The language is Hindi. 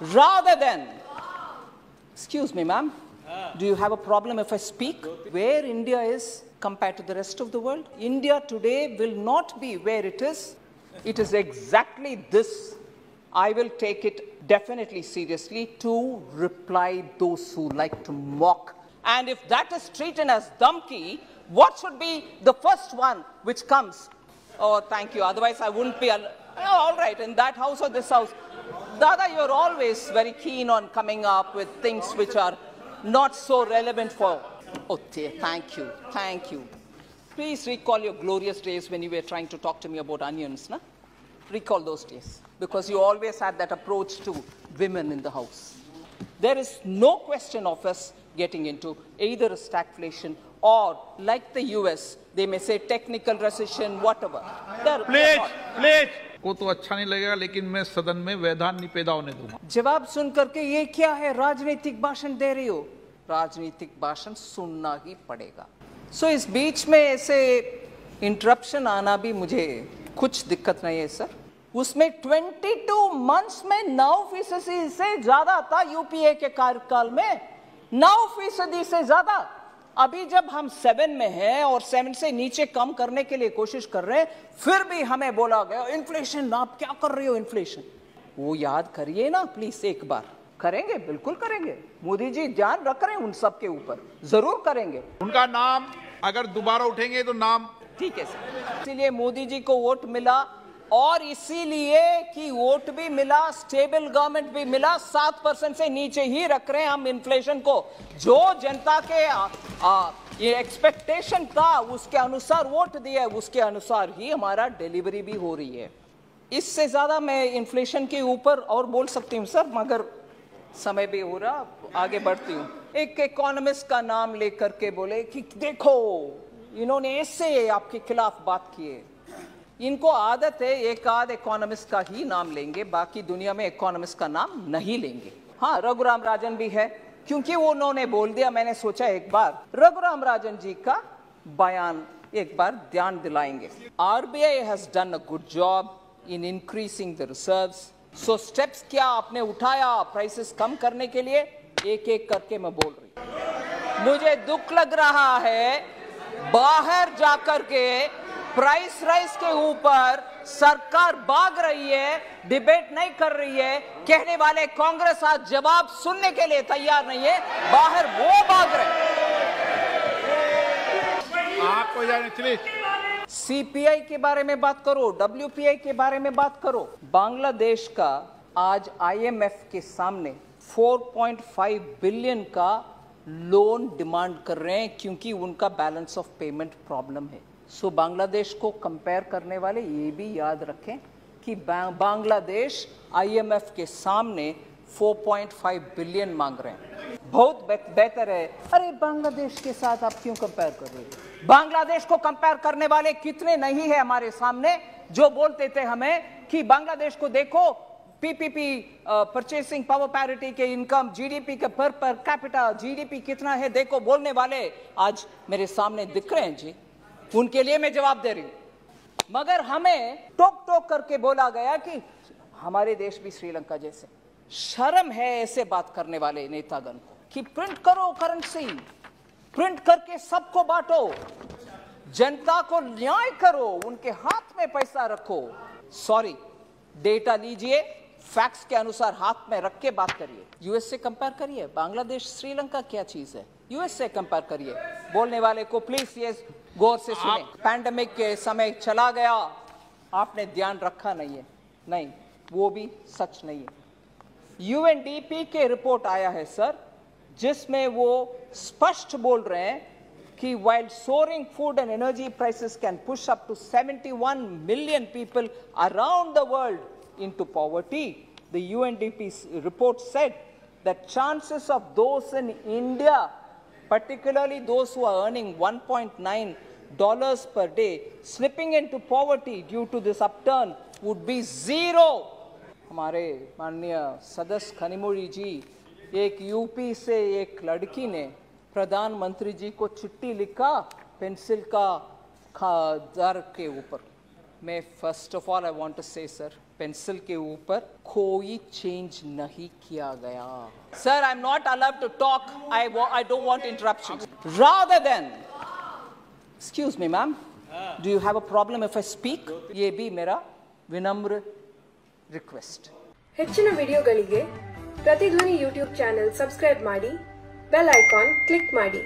rather than, excuse me, ma'am, do you have a problem if I speak? Where India is compared to the rest of the world? India today will not be where it is. It is exactly this. I will take it definitely seriously to reply those who like to mock. And if that is treated as dumpy, what should be the first one which comes? Oh, thank you. Otherwise, I wouldn't be. Al- oh, all right, in that house or this house. Dada, you're always very keen on coming up with things which are not so relevant for. Oh, dear, thank you, thank you. Please recall your glorious days when you were trying to talk to me about onions, na? Recall those days, because you always had that approach to women in the house. There is no question of us getting into either a stagflation or, like the US, they may say technical recession, whatever. Please, please. को तो अच्छा नहीं लगेगा, लेकिन मैं सदन में वैधान नहीं पैदा होने दूँगा। जवाब सुन करके ये क्या है? राजनीतिक भाषण दे रही हो? राजनीतिक भाषण सुनना ही पड़ेगा। सो इस बीच में ऐसे इंटरप्शन आना भी मुझे कुछ दिक्कत नहीं है सर उसमें 22 मंथ्स में 9 फ़ीसदी से ज़्यादा था यूपीए के कार्यकाल में। 9 फ़ीसदी से ज़्यादा अभी जब हम सेवन में हैं और सेवन से नीचे कम करने के लिए कोशिश कर रहे हैं फिर भी हमें बोला गया इन्फ्लेशन आप क्या कर रहे हो इन्फ्लेशन वो याद करिए ना प्लीज़ एक बार। करेंगे? बिल्कुल करेंगे। मोदी जी ध्यान रख रहे हैं उन सब के ऊपर। ज़रूर करेंगे। उनका नाम अगर दोबारा उठेंगे तो नाम ठीक है सर इसीलिए मोदी जी को वोट मिला। और इसीलिए कि वोट भी मिला स्टेबल गवर्नमेंट भी मिला सात परसेंट से नीचे ही रख रहे हैं हम इन्फ्लेशन को। जो जनता के आ, आ, ये एक्सपेक्टेशन था उसके अनुसार वोट दिया है उसके अनुसार ही हमारा डिलीवरी भी हो रही है। इससे ज़्यादा मैं इन्फ्लेशन के ऊपर और बोल सकती हूँ सर मगर समय भी हो रहा आगे बढ़ती हूँ। एक इकोनॉमिस्ट का नाम लेकर के बोले कि देखो इन्होंने ऐसे आपके खिलाफ बात की है। इनको आदत है, एक आध इकोनॉमिस्ट का ही नाम लेंगे, बाकी दुनिया में इकोनॉमिस्ट का नाम नहीं लेंगे। हाँ रघुराम राजन भी है, क्योंकि वो उन्होंने बोल दिया, मैंने सोचा एक बार, रघुराम राजन जी का बयान एक बार ध्यान दिलाएँगे। RBI has done a good job in increasing the reserves so steps क्या आपने उठाया प्राइसेस कम करने के लिए? एक एक करके मैं बोल रही मुझे दुख लग रहा है, बाहर जाकर के प्राइस राइस के ऊपर सरकार भाग रही है डिबेट नहीं कर रही है। कहने वाले कांग्रेस आज जवाब सुनने के लिए तैयार नहीं है बाहर वो भाग रहे आपको जाने चलिए सीपीआई के बारे में बात करो डब्ल्यूपीआई के बारे में बात करो। बांग्लादेश का आज आईएमएफ के सामने 4.5 बिलियन का लोन डिमांड कर रहे हैं क्योंकि उनका बैलेंस ऑफ़ पेमेंट प्रॉब्लम है। सो बांग्लादेश को कंपेयर करने वाले ये भी याद रखें कि बांग्लादेश आईएमएफ के सामने 4.5 बिलियन मांग रहे हैं। बहुत बेहतर है। अरे बांग्लादेश के साथ आप क्यों कंपेयर कर रहे हो? बांग्लादेश को कंपेयर करने वाले कितने नहीं है हमारे सामने जो बोलते थे हमें कि बांग्लादेश को देखो पीपीपी परचेसिंग पावर पैरिटी के इनकम जीडीपी के पर पर कैपिटा जीडीपी कितना है, देखो, बोलने वाले आज मेरे सामने दिख रहे हैं जी। उनके लिए मैं जवाब दे रही हूँ। मगर हमें टोक टोक करके बोला गया कि हमारे देश भी श्रीलंका जैसे। शर्म है ऐसे बात करने वाले नेतागण को कि प्रिंट करो करेंसी प्रिंट करके सबको बांटो। जनता को न्याय करो, उनके हाथ में पैसा रखो। सॉरी डेटा लीजिए फैक्ट्स के अनुसार हाथ में रख के बात करिए। यूएस से कंपेयर करिए, बांग्लादेश, श्रीलंका क्या चीज़ है? यूएस से कंपेयर करिए। बोलने वाले को प्लीज़ ये गौर से सुने। पैंडमिक के समय चला गया। आपने ध्यान रखा नहीं है। नहीं वो भी सच नहीं है। यूएनडीपी के रिपोर्ट आया है सर जिसमें वो स्पष्ट बोल रहे हैं कि wild soaring food and energy prices can push up to 71 million people around the world into poverty the U N D P report set the chances of those in India particularly those who are earning 1.9 dollars per day, slipping into poverty due to this upturn would be zero. हमारे माननीय सदस्य खनिमोड़ी जी एक यूपी से एक लड़की ने प्रधानमंत्री जी को चिट्ठी लिखा पेंसिल का दर के ऊपर मैं first of all I want to say sir pencil के ऊपर कोई चेंज नहीं किया गया sir I am not allowed to talk I I don't want interruption rather than excuse me ma'am do you have a problem if I speak ये भी मेरा विनम्र रिक्वेस्ट ಹೆಚ್ಚಿನ ವಿಡಿಯೋಗಳಿಗೆ ಪ್ರತಿಧ್ವನಿ ಯೂಟ್ಯೂಬ್ ಚಾನೆಲ್ ಸಬ್ಸ್ಕ್ರೈಬ್ ಮಾಡಿ ಬೆಲ್ ಐಕಾನ್ ಕ್ಲಿಕ್ ಮಾಡಿ